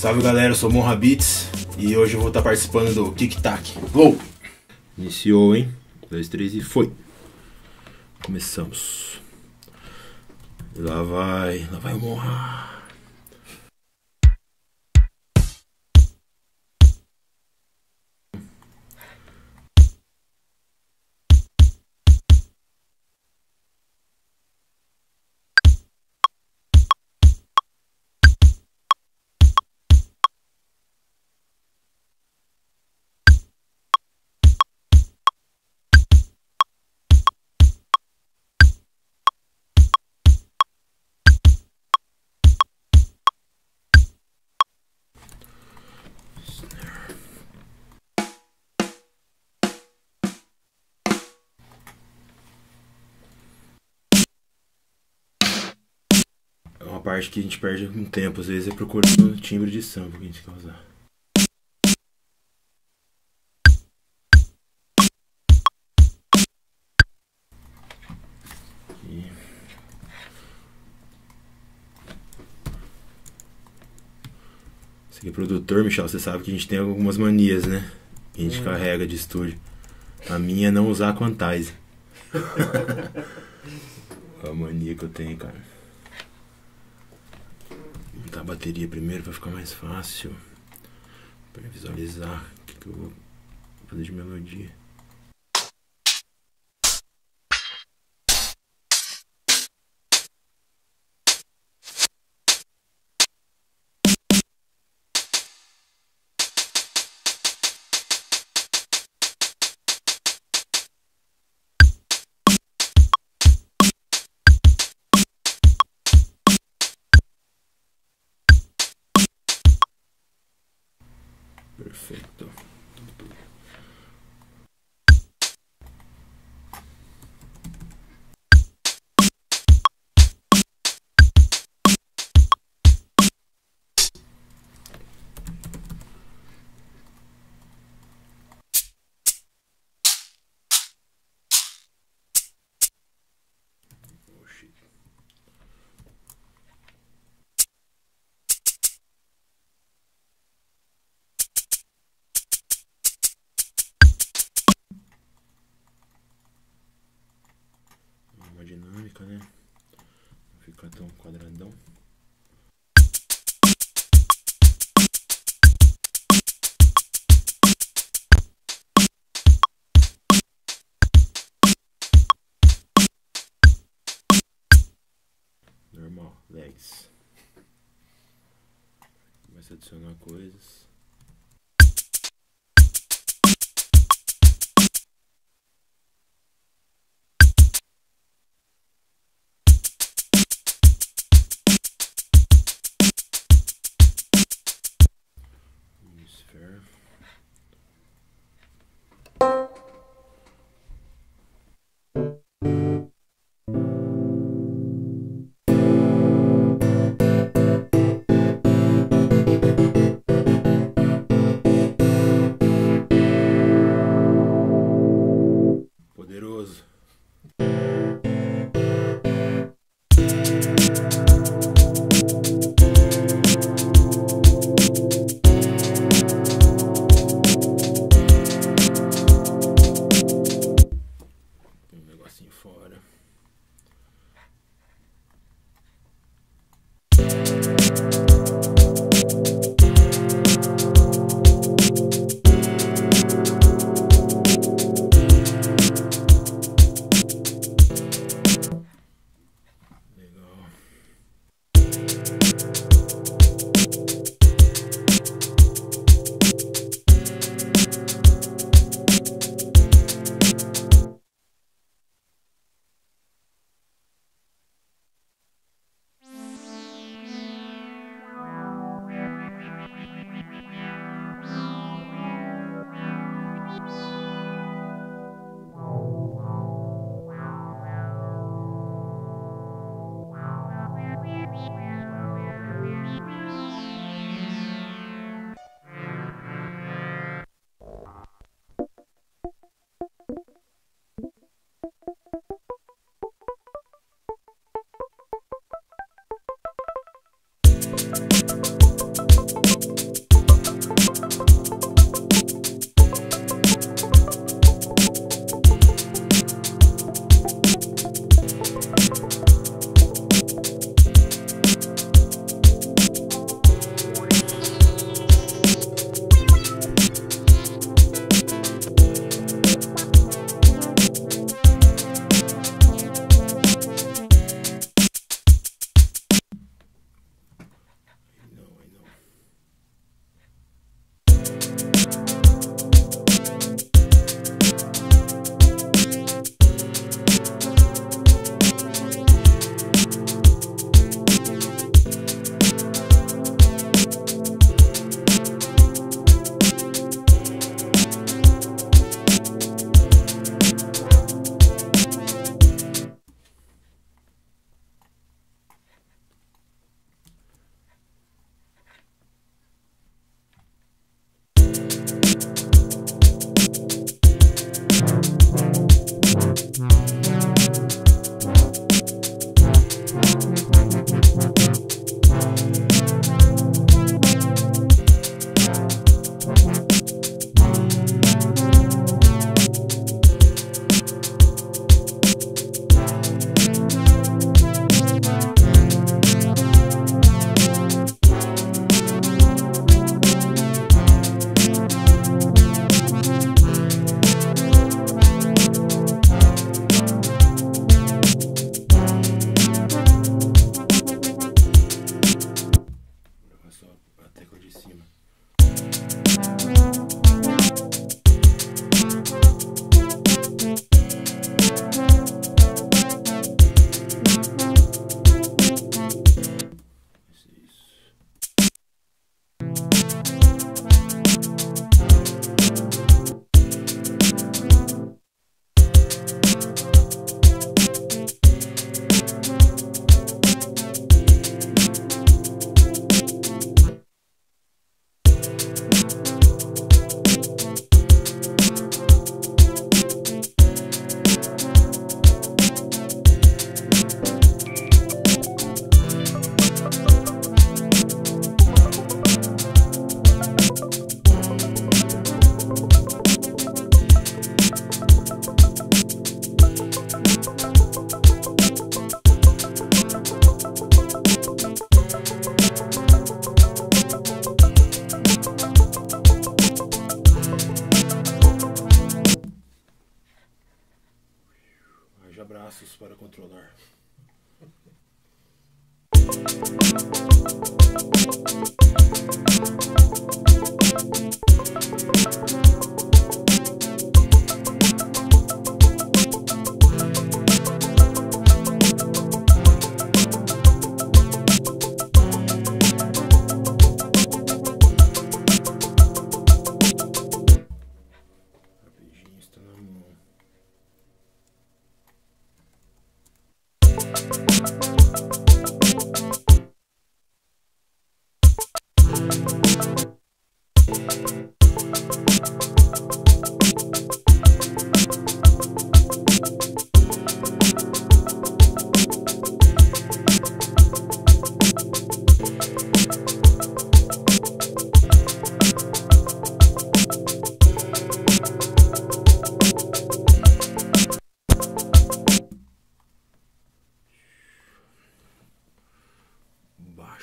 Salve galera, eu sou Monra Beats e hoje eu vou estar participando do Tic Tac. Vou! Iniciou, hein? 2, 3 e foi! Começamos. Lá vai, lá vai o Monra. Uma parte que a gente perde um tempo, às vezes é procurando timbre de samba que a gente quer usar. Aqui. Esse aqui é produtor, Michel, você sabe que a gente tem algumas manias, né? Que a gente carrega de estúdio. A minha é não usar quantize. A mania que eu tenho, cara. Montar a bateria primeiro pra ficar mais fácil. Pra visualizar o que, que eu vou fazer de melodia. Dinâmica, né? Não ficar tão quadradão. Normal, legs. Começa a adicionar coisas.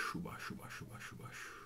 Shubash, shubash, shubash, shubash.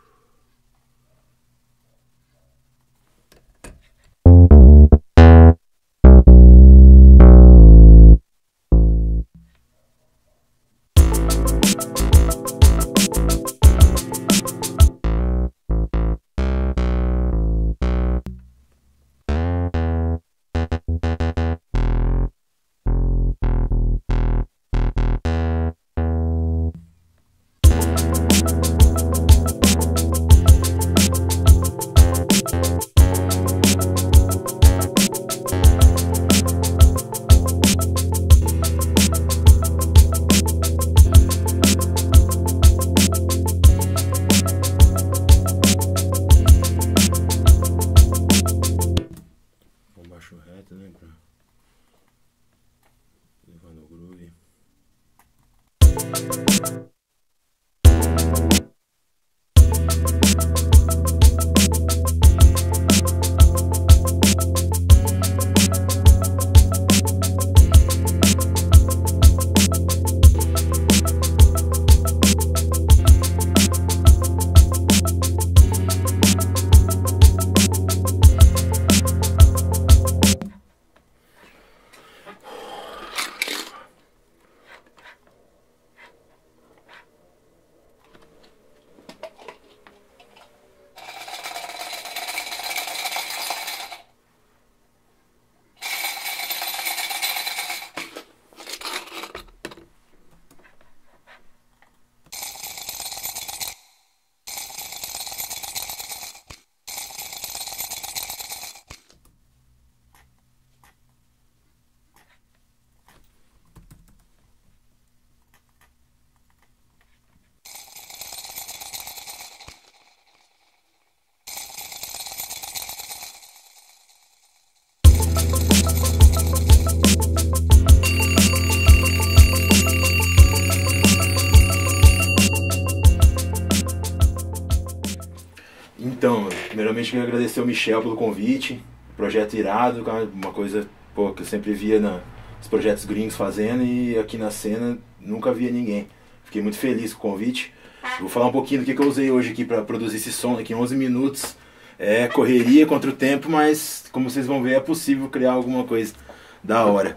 Então, primeiramente queria agradecer ao Michel pelo convite. Projeto irado, uma coisa pô, que eu sempre via na, nos projetos gringos fazendo e aqui na cena nunca via ninguém. Fiquei muito feliz com o convite. Vou falar um pouquinho do que, que eu usei hoje aqui para produzir esse som aqui em 11 minutos. É correria contra o tempo, mas como vocês vão ver é possível criar alguma coisa da hora.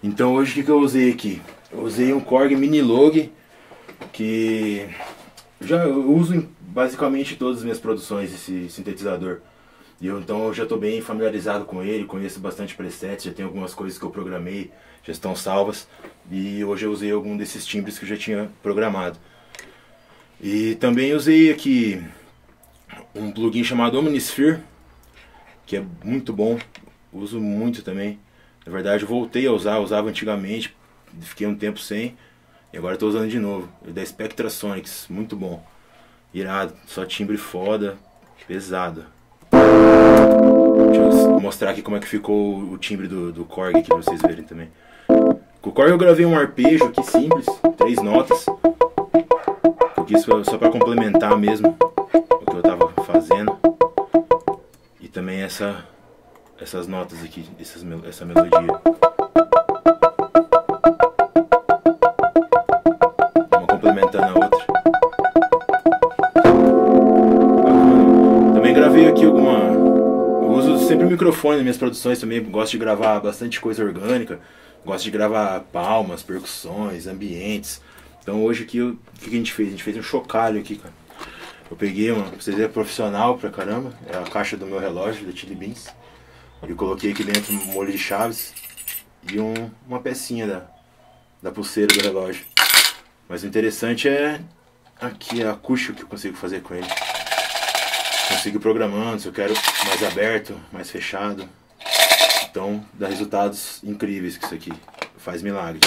Então hoje o que, que eu usei aqui? Eu usei um Korg Mini Log que já uso em basicamente todas as minhas produções esse sintetizador. E eu, então eu já estou bem familiarizado com ele, conheço bastante presets, já tem algumas coisas que eu programei, já estão salvas. E hoje eu usei algum desses timbres que eu já tinha programado. E também usei aqui um plugin chamado Omnisphere, que é muito bom, uso muito também. Na verdade voltei a usar, usava antigamente, fiquei um tempo sem, e agora estou usando de novo. É da Spectrasonics, muito bom. Irado, só timbre foda, pesado. Deixa eu mostrar aqui como é que ficou o timbre do, do Korg aqui pra vocês verem também. Com o Korg eu gravei um arpejo aqui simples, três notas. Porque isso é só para complementar mesmo o que eu tava fazendo. E também essa, essas notas aqui, essas, essa melodia. Microfone nas minhas produções também. Gosto de gravar bastante coisa orgânica. Gosto de gravar palmas, percussões, ambientes. Então hoje aqui o que a gente fez? A gente fez um chocalho aqui, cara. Eu peguei uma, pra vocês verem, profissional pra caramba. É a caixa do meu relógio da Chili Beans. Eu coloquei aqui dentro um molho de chaves e um, uma pecinha da, da pulseira do relógio. Mas o interessante é aqui a acústica que eu consigo fazer com ele. Consigo ir programando, se eu quero mais aberto, mais fechado. Então dá resultados incríveis que isso aqui faz milagre.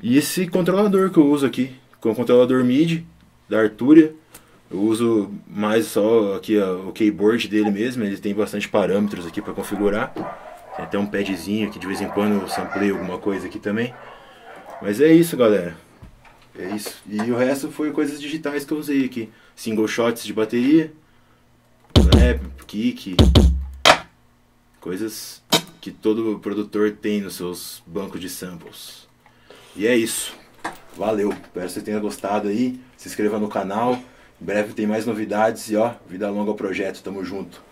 E esse controlador que eu uso aqui, com o controlador MIDI da Arturia, eu uso mais só aqui ó, o keyboard dele mesmo, ele tem bastante parâmetros aqui para configurar. Tem até um padzinho que de vez em quando eu samplei alguma coisa aqui também. Mas é isso, galera. É isso. E o resto foi coisas digitais que eu usei aqui. Single shots de bateria, snap, kick, coisas que todo produtor tem nos seus bancos de samples. E é isso. valeu. Espero que você tenha gostado aí. Se inscreva no canal. Em breve tem mais novidades e ó, vida longa ao projeto. Tamo junto.